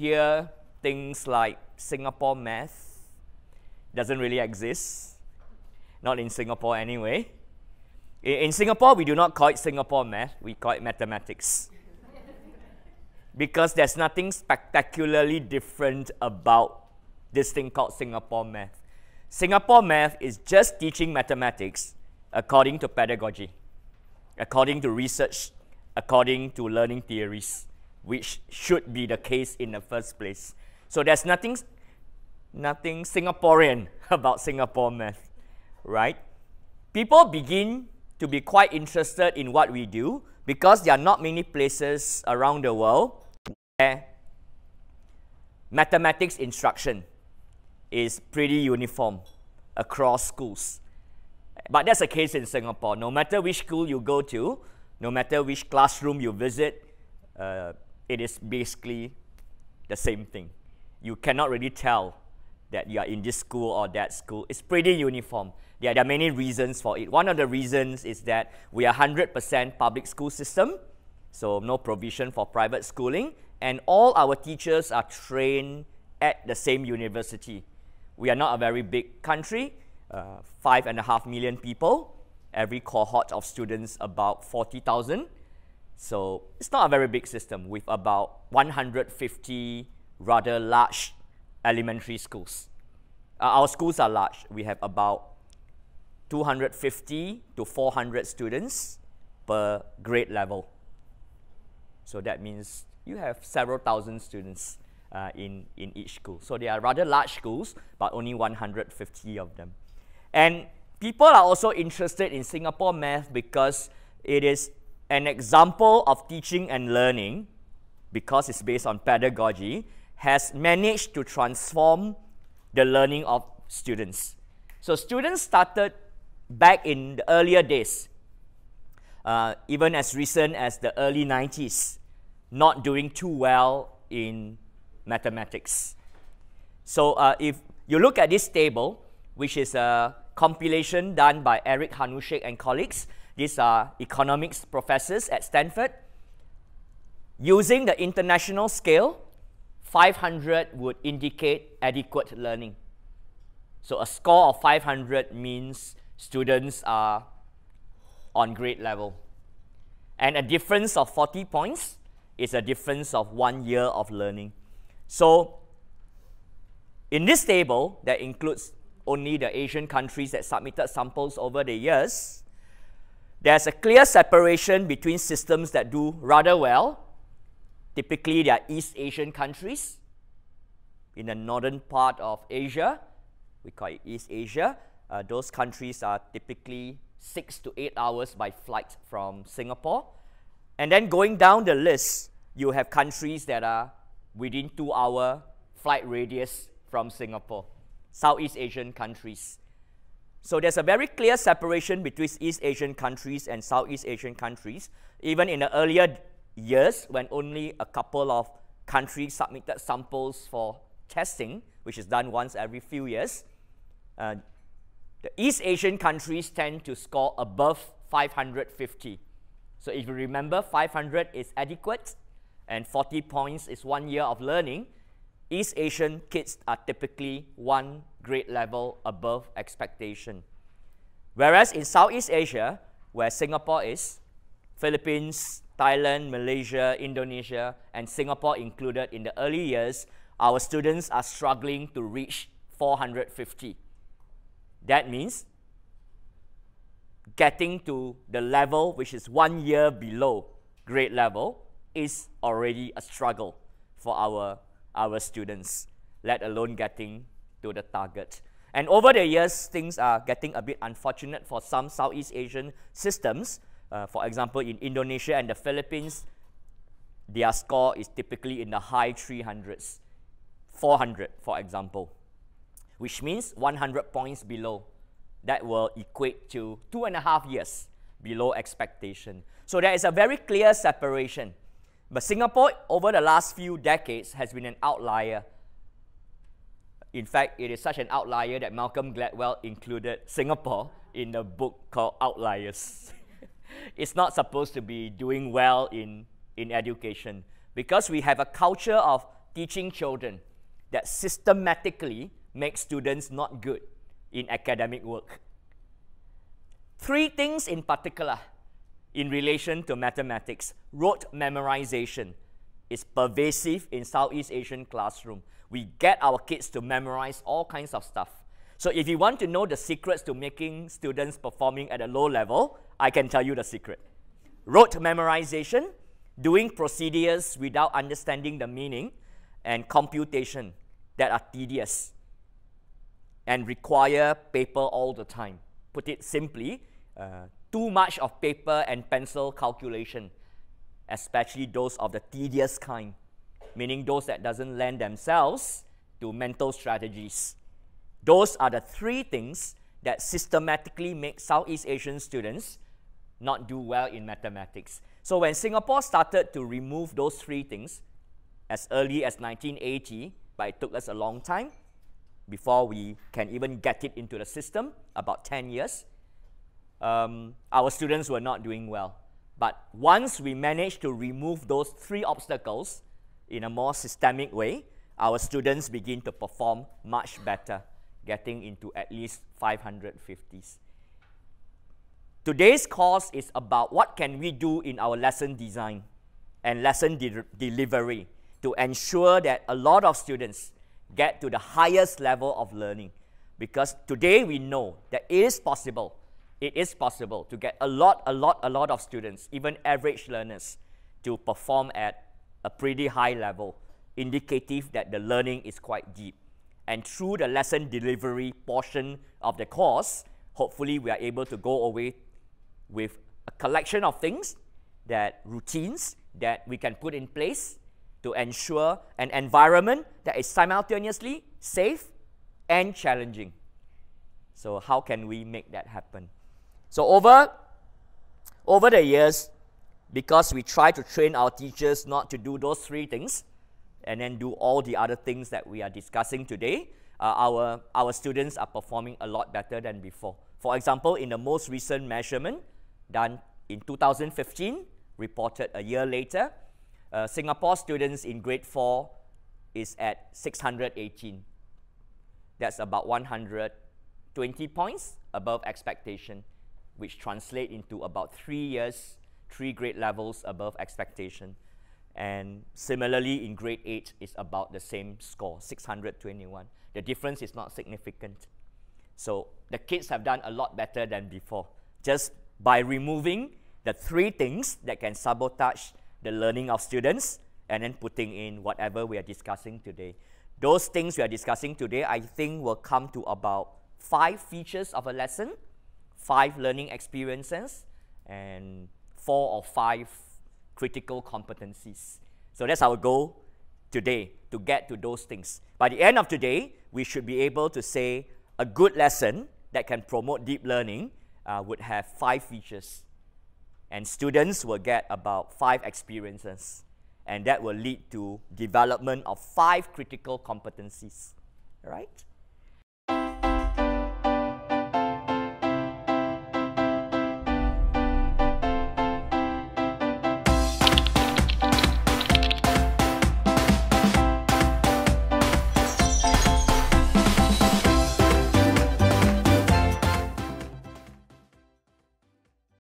hear things like Singapore math doesn't really exist, not in Singapore anyway. In, in Singapore, we do not call it Singapore math, we call it mathematics. because there's nothing spectacularly different about this thing called Singapore math. Singapore math is just teaching mathematics according to pedagogy, according to research, according to learning theories, which should be the case in the first place. So there's nothing, nothing Singaporean about Singapore math, right? People begin to be quite interested in what we do because there are not many places around the world where mathematics instruction is pretty uniform across schools. But that's the case in Singapore. No matter which school you go to, no matter which classroom you visit, uh, it is basically the same thing. You cannot really tell that you are in this school or that school. It's pretty uniform. Yeah, there are many reasons for it. One of the reasons is that we are 100% public school system, so no provision for private schooling, and all our teachers are trained at the same university. We are not a very big country, uh, five and a half million people, every cohort of students about 40,000. So it's not a very big system with about 150 rather large elementary schools. Uh, our schools are large. We have about 250 to 400 students per grade level. So that means you have several thousand students uh, in, in each school. So they are rather large schools, but only 150 of them. And people are also interested in Singapore math because it is an example of teaching and learning, because it's based on pedagogy, has managed to transform the learning of students. So students started back in the earlier days, uh, even as recent as the early 90s, not doing too well in mathematics. So uh, if you look at this table, which is a compilation done by Eric Hanushek and colleagues, these are economics professors at Stanford. Using the international scale, 500 would indicate adequate learning. So a score of 500 means students are on grade level. And a difference of 40 points is a difference of one year of learning. So in this table that includes only the Asian countries that submitted samples over the years, there's a clear separation between systems that do rather well. Typically, they are East Asian countries in the northern part of Asia. We call it East Asia. Uh, those countries are typically six to eight hours by flight from Singapore. And then going down the list, you have countries that are within two hour flight radius from Singapore, Southeast Asian countries. So there's a very clear separation between East Asian countries and Southeast Asian countries. Even in the earlier years, when only a couple of countries submitted samples for testing, which is done once every few years, uh, the East Asian countries tend to score above 550. So if you remember, 500 is adequate and 40 points is one year of learning. East Asian kids are typically one grade level above expectation. Whereas in Southeast Asia, where Singapore is, Philippines, Thailand, Malaysia, Indonesia, and Singapore included in the early years, our students are struggling to reach 450. That means getting to the level which is one year below grade level is already a struggle for our, our students, let alone getting to the target. And over the years, things are getting a bit unfortunate for some Southeast Asian systems. Uh, for example, in Indonesia and the Philippines, their score is typically in the high 300s, 400, for example, which means 100 points below. That will equate to two and a half years below expectation. So there is a very clear separation but Singapore, over the last few decades, has been an outlier. In fact, it is such an outlier that Malcolm Gladwell included Singapore in the book called Outliers. it's not supposed to be doing well in, in education because we have a culture of teaching children that systematically makes students not good in academic work. Three things in particular in relation to mathematics. Rote memorization is pervasive in Southeast Asian classroom. We get our kids to memorize all kinds of stuff. So if you want to know the secrets to making students performing at a low level, I can tell you the secret. Rote memorization, doing procedures without understanding the meaning, and computation that are tedious and require paper all the time. Put it simply, uh, too much of paper and pencil calculation, especially those of the tedious kind, meaning those that doesn't lend themselves to mental strategies. Those are the three things that systematically make Southeast Asian students not do well in mathematics. So when Singapore started to remove those three things as early as 1980, but it took us a long time before we can even get it into the system, about 10 years, um, our students were not doing well. But once we managed to remove those three obstacles in a more systemic way, our students begin to perform much better, getting into at least 550s. Today's course is about what can we do in our lesson design and lesson de delivery to ensure that a lot of students get to the highest level of learning. Because today we know that it is possible it is possible to get a lot, a lot, a lot of students, even average learners, to perform at a pretty high level, indicative that the learning is quite deep. And through the lesson delivery portion of the course, hopefully we are able to go away with a collection of things, that routines that we can put in place to ensure an environment that is simultaneously safe and challenging. So how can we make that happen? So over, over the years, because we try to train our teachers not to do those three things and then do all the other things that we are discussing today, uh, our, our students are performing a lot better than before. For example, in the most recent measurement done in 2015, reported a year later, uh, Singapore students in grade 4 is at 618. That's about 120 points above expectation which translate into about three years, three grade levels above expectation. And similarly, in grade 8 is about the same score, 621. The difference is not significant. So the kids have done a lot better than before, just by removing the three things that can sabotage the learning of students and then putting in whatever we are discussing today. Those things we are discussing today, I think, will come to about five features of a lesson five learning experiences and four or five critical competencies. So that's our goal today, to get to those things. By the end of today, we should be able to say a good lesson that can promote deep learning uh, would have five features. And students will get about five experiences. And that will lead to development of five critical competencies. Right?